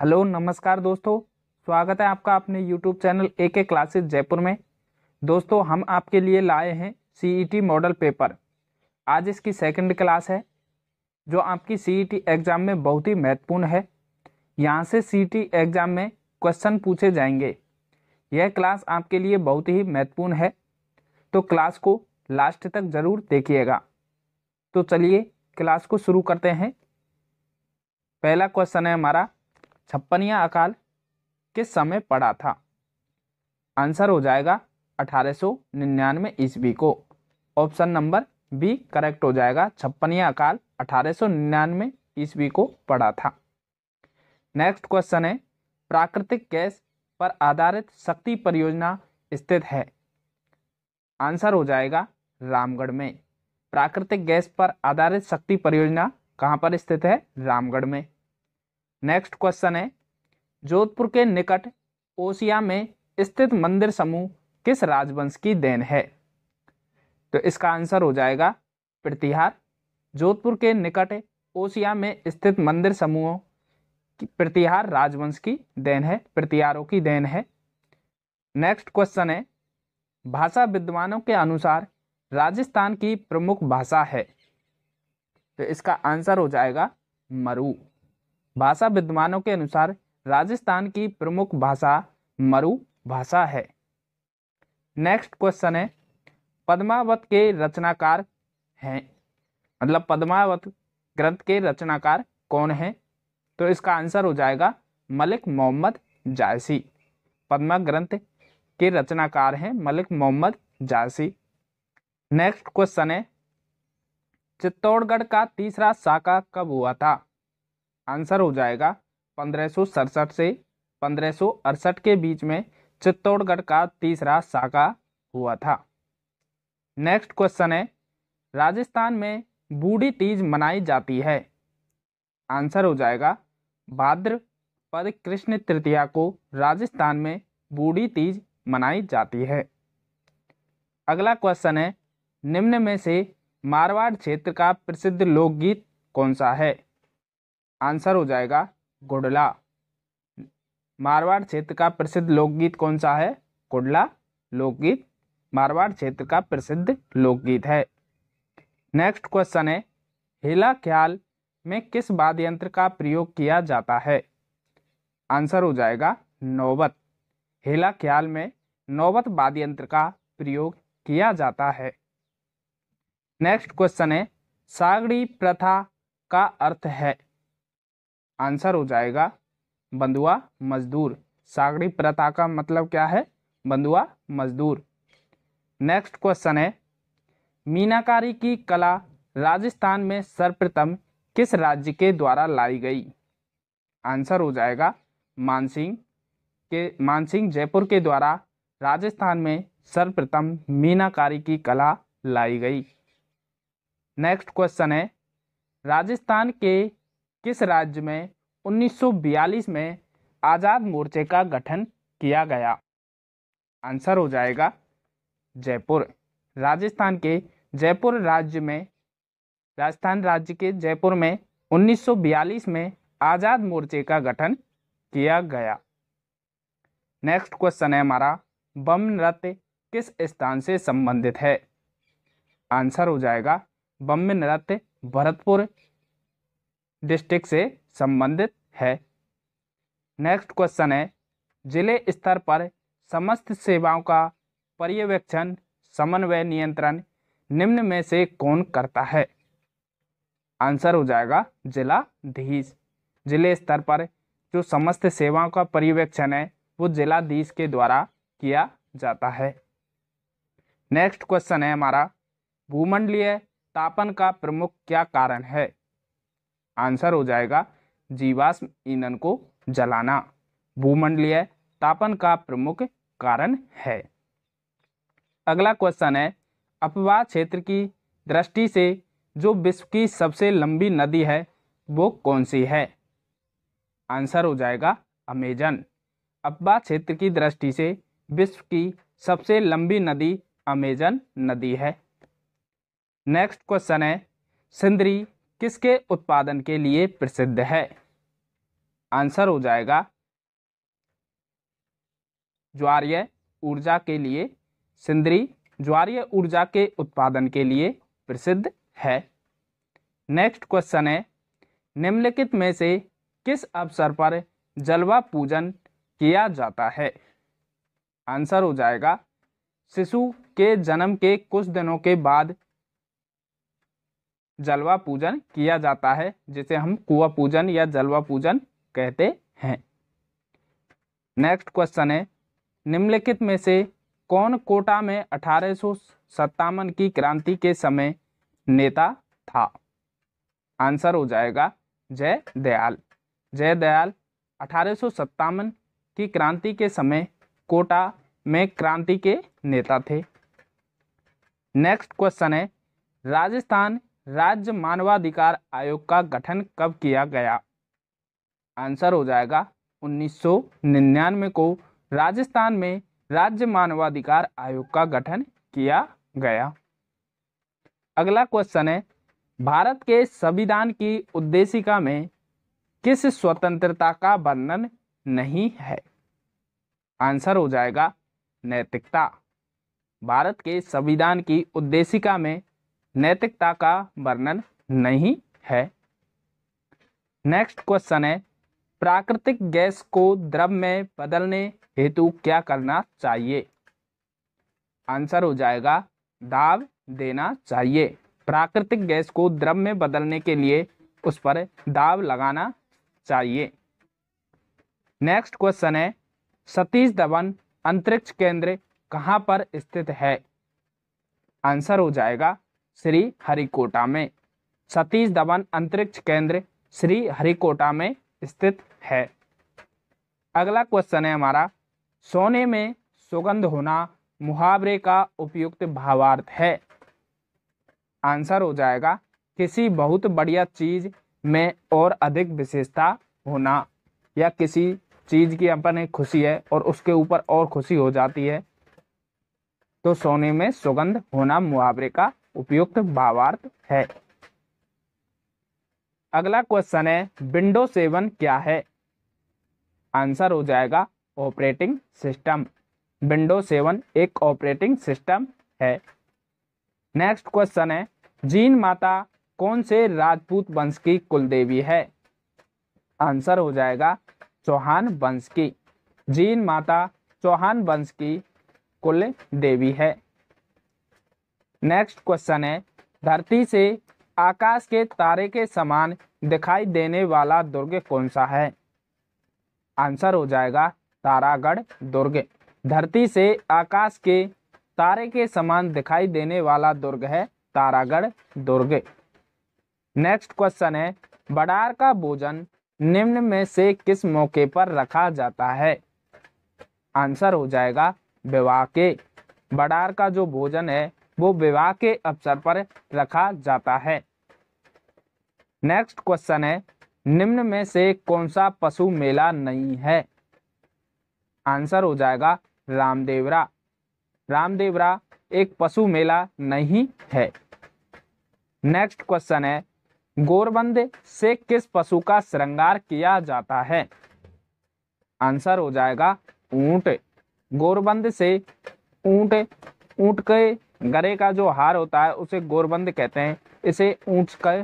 Hello, नमस्कार दोस्तों। स्वागत है आपका अपने यूट्यूब चैनल ए के क्लासेस जयपुर में। दोस्तों, हम आपके लिए लाए हैं सीईटी मॉडल पेपर आज इसकी सेकंड क्लास है, जो आपकी सीईटी एग्ज़ाम में बहुत ही महत्वपूर्ण है। यहाँ से सीईटी एग्ज़ाम में क्वेश्चन पूछे जाएँगे। यह क्लास आपके लिए बहुत ही महत्वपूर्ण है। तो क्लास को लास्ट तक ज़रूर देखिएगा। तो चलिए क्लास को शुरू करते हैं। पहला क्वेश्चन है हमारा छप्पनिया अकाल किस समय पड़ा था? आंसर हो जाएगा अठारह सौ निन्यानवे ईस्वी को। ऑप्शन नंबर बी करेक्ट हो जाएगा छप्पनिया अकाल अठारह सौ निन्यानवे ईस्वी को पड़ा था। नेक्स्ट क्वेश्चन है, प्राकृतिक गैस पर आधारित शक्ति परियोजना स्थित है। आंसर हो जाएगा रामगढ़ में। प्राकृतिक गैस पर आधारित शक्ति परियोजना कहाँ पर स्थित है? रामगढ़ में। नेक्स्ट क्वेश्चन है, जोधपुर के निकट ओसिया में स्थित मंदिर समूह किस राजवंश की देन है? तो इसका आंसर हो जाएगा प्रतिहार। जोधपुर के निकट ओसिया में स्थित मंदिर समूहों प्रतिहार राजवंश की देन है, प्रतिहारों की देन है। नेक्स्ट क्वेश्चन है, भाषा विद्वानों के अनुसार राजस्थान की प्रमुख भाषा है। तो इसका आंसर हो जाएगा मरु। भाषा विद्वानों के अनुसार राजस्थान की प्रमुख भाषा मरु भाषा है। नेक्स्ट क्वेश्चन है, पद्मावत के रचनाकार हैं। मतलब पद्मावत ग्रंथ के रचनाकार कौन हैं? तो इसका आंसर हो जाएगा मलिक मोहम्मद जायसी। पद्मा ग्रंथ के रचनाकार हैं मलिक मोहम्मद जायसी। नेक्स्ट क्वेश्चन है, चित्तौड़गढ़ का तीसरा साका कब हुआ था? आंसर हो जाएगा पंद्रह से पंद्रह के बीच में चित्तौड़गढ़ का तीसरा साका हुआ था। नेक्स्ट क्वेश्चन है, राजस्थान में बूढ़ी तीज मनाई जाती है। आंसर हो जाएगा भाद्र पद कृष्ण तृतीया को राजस्थान में बूढ़ी तीज मनाई जाती है। अगला क्वेश्चन है, निम्न में से मारवाड़ क्षेत्र का प्रसिद्ध लोकगीत कौन सा है? आंसर हो जाएगा गुडला। मारवाड़ क्षेत्र का प्रसिद्ध लोकगीत कौन सा है? कुडला लोकगीत। मारवाड़ क्षेत्र का प्रसिद्ध लोकगीत है। नेक्स्ट क्वेश्चन है, हिला ख्याल में किस वाद्य यंत्र का प्रयोग किया जाता है? आंसर हो जाएगा नौबत। हेला ख्याल में नौबत वाद्य यंत्र का प्रयोग किया जाता है। नेक्स्ट क्वेश्चन है सागड़ी प्रथा का अर्थ है आंसर हो जाएगा बंधुआ मजदूर। सागरी प्रथा का मतलब क्या है? बंधुआ मजदूर। नेक्स्ट क्वेश्चन है। मीनाकारी की कला राजस्थान में सर्वप्रथम किस राज्य के द्वारा लाई गई? आंसर हो जाएगा मानसिंह के, मानसिंह जयपुर के द्वारा राजस्थान में सर्वप्रथम मीनाकारी की कला लाई गई। नेक्स्ट क्वेश्चन है। राजस्थान के किस राज्य में 1942 में आज़ाद मोर्चे का गठन किया गया? आंसर हो जाएगा जयपुर। राजस्थान के जयपुर राज्य में, राजस्थान राज्य के जयपुर में 1942 में आज़ाद मोर्चे का गठन किया गया। नेक्स्ट क्वेश्चन है हमारा, बम नृत्य किस स्थान से संबंधित है? आंसर हो जाएगा बम नृत्य भरतपुर डिस्ट्रिक्ट से संबंधित है। नेक्स्ट क्वेश्चन है, ज़िले स्तर पर समस्त सेवाओं का पर्यवेक्षण, समन्वय नियंत्रण निम्न में से कौन करता है? आंसर हो जाएगा जिलाधीश। ज़िले स्तर पर जो समस्त सेवाओं का पर्यवेक्षण है, वो जिलाधीश के द्वारा किया जाता है। नेक्स्ट क्वेश्चन है हमारा, भूमंडलीय तापन का प्रमुख क्या कारण है? आंसर हो जाएगा जीवाश्म ईंधन को जलाना। भूमंडलीय तापन का प्रमुख कारण है। अगला क्वेश्चन है, अपवाह क्षेत्र की दृष्टि से जो विश्व की सबसे लंबी नदी है, वो कौन सी है? आंसर हो जाएगा अमेजन। अब्बा क्षेत्र की दृष्टि से विश्व की सबसे लंबी नदी अमेजन नदी है। नेक्स्ट क्वेश्चन है, सिंदरी किसके उत्पादन के लिए प्रसिद्ध है? आंसर हो जाएगा ज्वारीय ऊर्जा के लिए सिंदरी ज्वारीय ऊर्जा के उत्पादन के लिए प्रसिद्ध है। नेक्स्ट क्वेश्चन है, निम्नलिखित में से किस अवसर पर जलवा पूजन किया जाता है? आंसर हो जाएगा, शिशु के जन्म के कुछ दिनों के बाद जलवा पूजन किया जाता है, जिसे हम कुआ पूजन या जलवा पूजन कहते हैं। नेक्स्ट क्वेश्चन है, निम्नलिखित में से कौन कोटा में अठारह की क्रांति के समय नेता था? आंसर हो जाएगा, जय दयाल। जय दयाल, अठारह की क्रांति के समय कोटा में क्रांति के नेता थे। नेक्स्ट क्वेश्चन है, राजस्थान राज्य मानवाधिकार आयोग का गठन कब किया गया? आंसर हो जाएगा 1999 को। राजस्थान में राज्य मानवाधिकार आयोग का गठन किया गया। अगला क्वेश्चन है, भारत के संविधान की उद्देशिका में किस स्वतंत्रता का वर्णन नहीं है? आंसर हो जाएगा नैतिकता। भारत के संविधान की उद्देशिका में नैतिकता का वर्णन नहीं है। नेक्स्ट क्वेश्चन है, प्राकृतिक गैस को द्रव में बदलने हेतु क्या करना चाहिए? आंसर हो जाएगा, दाब देना चाहिए। प्राकृतिक गैस को द्रव में बदलने के लिए उस पर दाब लगाना चाहिए। नेक्स्ट क्वेश्चन है, सतीश धवन अंतरिक्ष केंद्र कहाँ पर स्थित है? आंसर हो जाएगा श्री हरिकोटा में। सतीश धवन अंतरिक्ष केंद्र श्री हरिकोटा में स्थित है। अगला क्वेश्चन है हमारा, सोने में सुगंध होना मुहावरे का उपयुक्त भावार्थ है। आंसर हो जाएगा, किसी बहुत बढ़िया चीज़ में और अधिक विशेषता होना, या किसी चीज़ की अपन एक खुशी है और उसके ऊपर और खुशी हो जाती है तो सोने में सुगंध होना मुहावरे का उपयुक्त भावार्थ है। अगला क्वेश्चन है विंडो सेवन क्या है? आंसर हो जाएगा ऑपरेटिंग सिस्टम विंडो सेवन एक ऑपरेटिंग सिस्टम है। नेक्स्ट क्वेश्चन है जीन माता कौन से राजपूत वंश की कुलदेवी है? आंसर हो जाएगा, चौहान वंश की। जीन माता चौहान वंश की कुल देवी है। नेक्स्ट क्वेश्चन है, धरती से आकाश के तारे के समान दिखाई देने वाला दुर्ग कौन सा है? आंसर हो जाएगा, तारागढ़ दुर्ग। धरती से आकाश के तारे के समान दिखाई देने वाला दुर्ग है तारागढ़ दुर्ग। नेक्स्ट क्वेश्चन है, बडार का भोजन निम्न में से किस मौके पर रखा जाता है? आंसर हो जाएगा, विवाह के। बड़ार का जो भोजन है वो विवाह के अवसर पर रखा जाता है। नेक्स्ट क्वेश्चन है, निम्न में से कौन सा पशु मेला नहीं है? आंसर हो जाएगा, रामदेवरा। रामदेवरा एक पशु मेला नहीं है। नेक्स्ट क्वेश्चन है, गोरबंद से किस पशु का श्रृंगार किया जाता है? आंसर हो जाएगा, ऊँट। गोरबंद से ऊँट ऊँट के गरे का जो हार होता है, उसे गोरबंद कहते हैं। इसे ऊंच का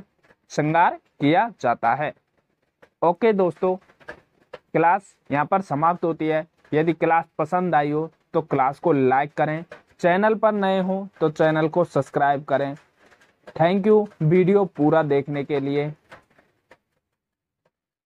श्रृंगार किया जाता है। ओके दोस्तों, क्लास यहाँ पर समाप्त होती है। यदि क्लास पसंद आई हो तो क्लास को लाइक करें। चैनल पर नए हो तो चैनल को सब्सक्राइब करें। Thank you. वीडियो पूरा देखने के लिए।